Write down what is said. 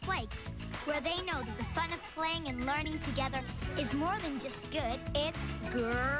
Flakes, where they know that the fun of playing and learning together is more than just good, it's good.